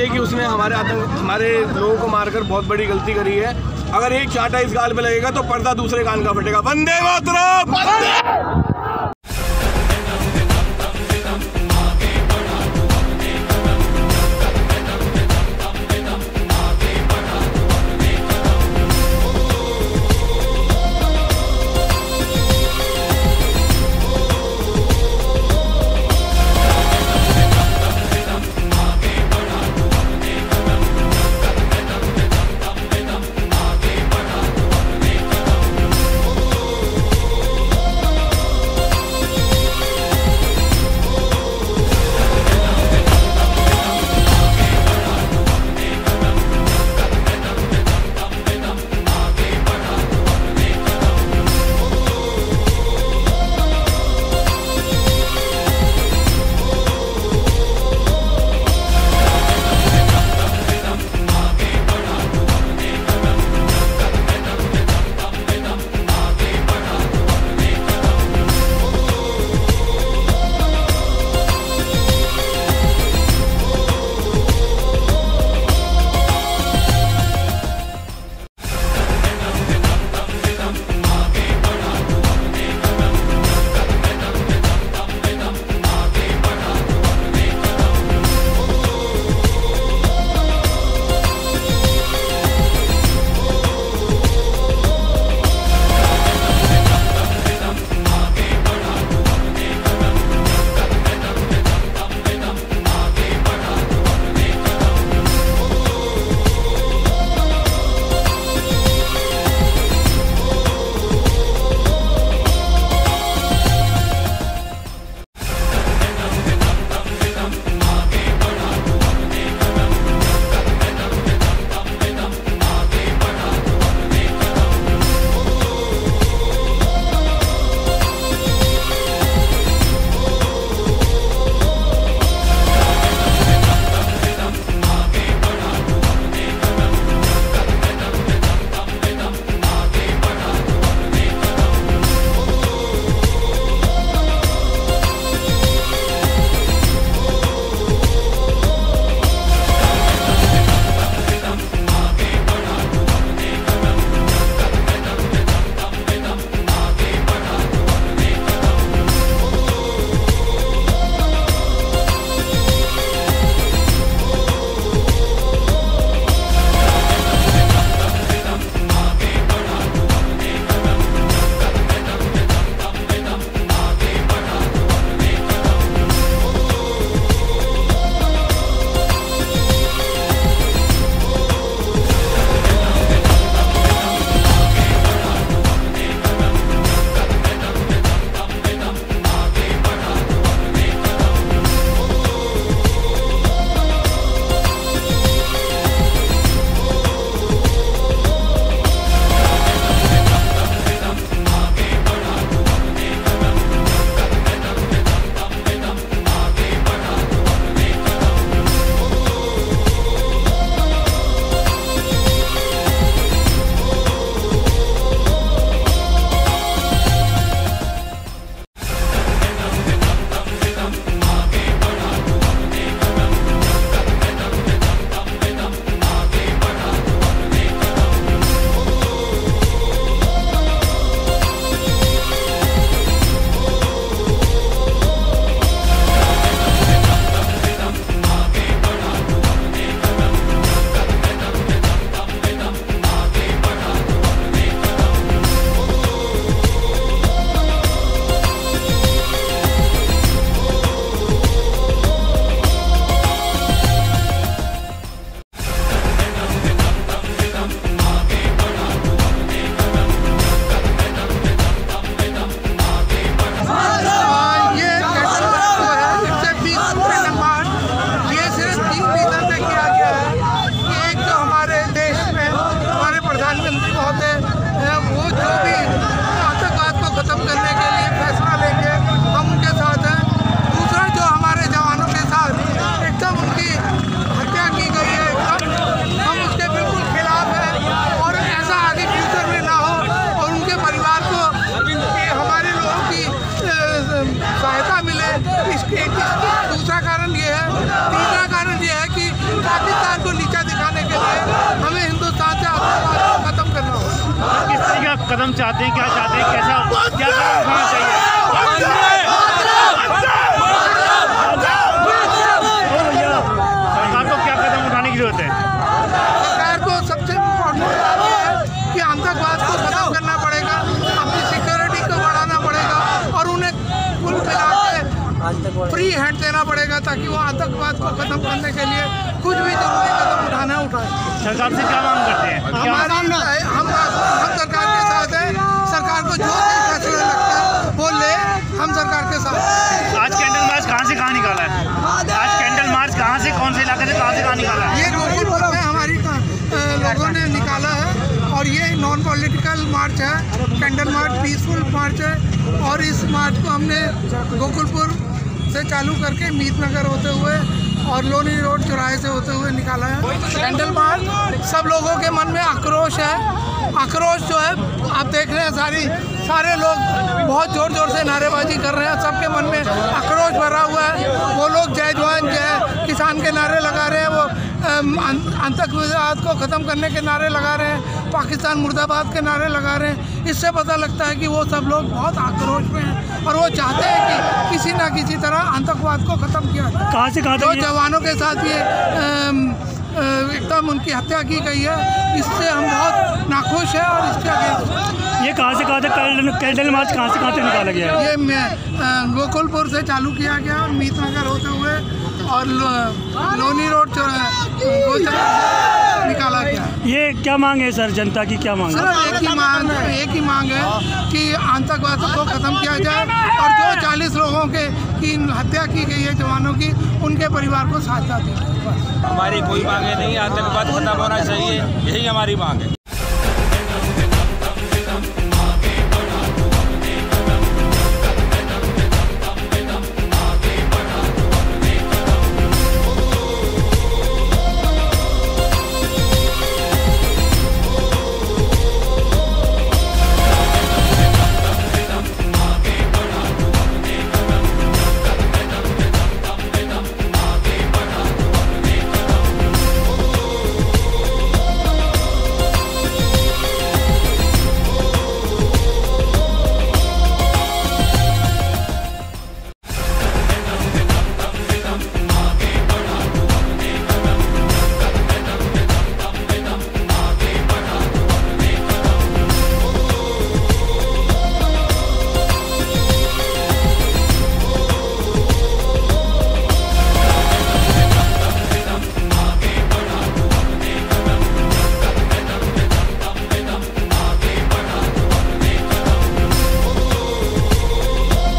हमारे आतंक हमारे लोगों को मारकर बहुत बड़ी गलती करी है। अगर एक चाटा इस गाल पे लगेगा तो पर्दा दूसरे कान का फटेगा। वंदे मातरम! कदम चाहते हैं, क्या चाहते हैं, कैसा क्या कदम उठाना चाहिए? सरकार को क्या कदम उठाने की ज़रूरत है? सरकार को सबसे कि आतंकवाद को खत्म करना पड़ेगा, अपनी सिक्योरिटी को बढ़ाना पड़ेगा और उन्हें कुल मिला फ्री हैंड देना पड़ेगा ताकि वो आतंकवाद को खत्म करने के लिए कुछ भी ज़रूरी कदम उठाना उठाए। सरकार से क्या मांग करते हैं? हमारी हम हम सरकार के साथ हैं। सरकार को जो भी फैसला लगता है वो ले हम सरकार के साथ। आज कैंडल मार्च कहाँ से कहाँ निकाला है? आज कैंडल मार्च कहाँ से कौन से इलाके से कहाँ से कहाँ निकाला है? ये गोकुलपुर में हमारी लोगों ने निकाला है और ये नॉन पॉलिटिकल मार्च है। कैंडल मार्च पीसफुल मार्च है और इस मार्च को हमने गोकुलपुर से चालू करके मीत नगर होते हुए और लोनी रोड चौराहे से होते हुए निकाला है। कैंडल मार्च सब लोगों के मन में आक्रोश है। आक्रोश जो है, आप देख रहे हैं, सारी सारे लोग बहुत ज़ोर ज़ोर से नारेबाजी कर रहे हैं। सबके मन में आक्रोश भरा हुआ है। वो लोग जय जवान, जय किसान के नारे लगा रहे हैं। वो आतंकवाद को ख़त्म करने के नारे लगा रहे हैं। पाकिस्तान मुर्दाबाद के नारे लगा रहे हैं। इससे पता लगता है कि वो सब लोग बहुत आक्रोश में हैं। और वो चाहते हैं कि किसी ना किसी तरह आतंकवाद को ख़त्म किया जाए। कहाँ से कहाँ जो जवानों के साथ ये एकदम उनकी हत्या की गई है। इससे हम बहुत नाखुश हैं और इसके अगेंस्ट ये कहाँ से कहाँ तक कैंडल मार्च कहाँ से कहाँ तक निकाला गया? ये मैं गोकुलपुर से चालू किया गया मीत नगर होते हुए और लो, लोनी रोड चौरा- गोचर ये क्या मांग है सर? जनता की क्या मांग है? एक ही मांग है एक ही मांग है कि आतंकवाद को खत्म किया जाए और जो 40 लोगों के की हत्या की गई है जवानों की उनके परिवार को साथ दी। हमारी कोई मांगे नहीं आतंकवाद खत्म होना चाहिए यही हमारी मांग है।